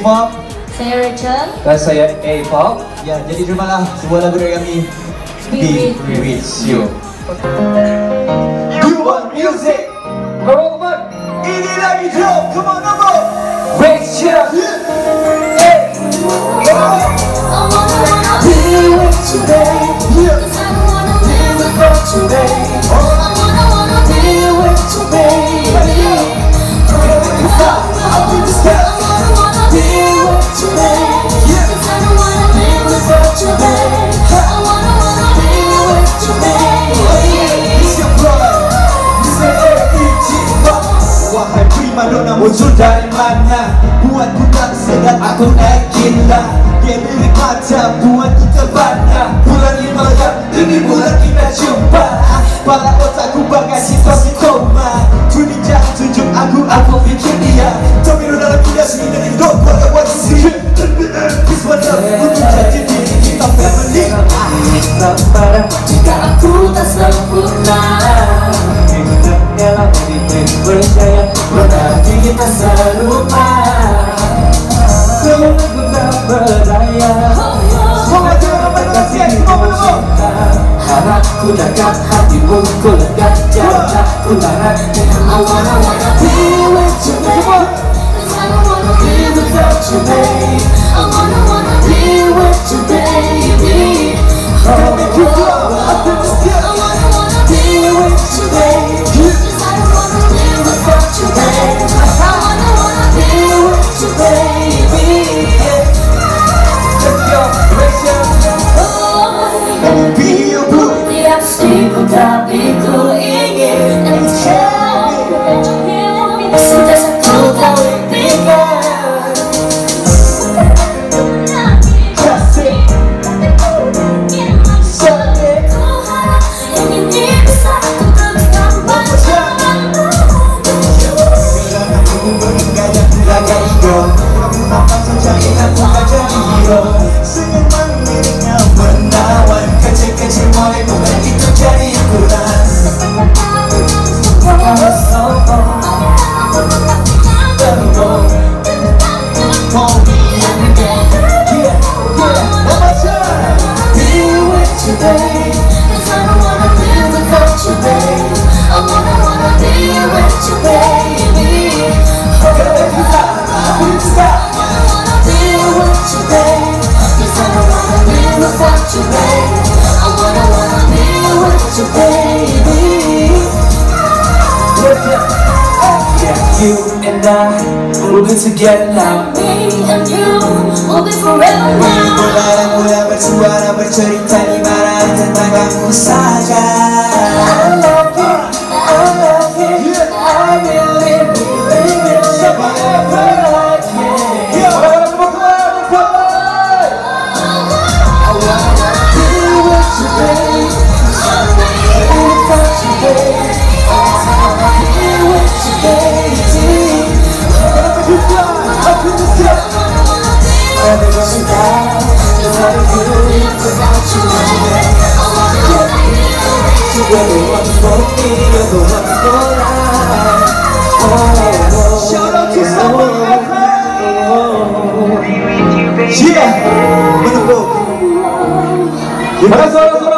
G-Pop Saya Rachel. Dan saya A-Pop. Ya, jadi terimalah sebuah lagu dari kami Be Be With You You want music? Come on, Ini lagi drop, come on, come on Rachel. I wanna wanna be with you, babe. Madonna muncul dari mana Buat ku tak sedar aku naik cinta. Dia lirik mata buat ku terbana Bulan lima jam demi bulan kita jumpa. Kepala otakku bagai situasi koma Curi jahat tunjuk aku, aku pikir dia. Tomiro dalam industri dengan dokter buat sendiri. Semoga jangan dekat hatimu ku ku larat I wanna be with you. 'Cause I wanna live without you, babe. 있어 and I will be together. Now Me and you will be Yeah! Wonderful! Yeah!